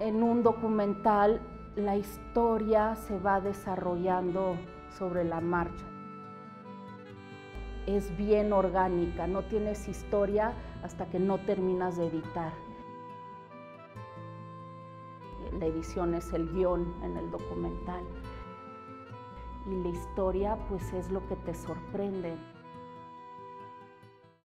En un documental la historia se va desarrollando sobre la marcha. Es bien orgánica, no tienes historia hasta que no terminas de editar. La edición es el guion en el documental. Y la historia pues es lo que te sorprende.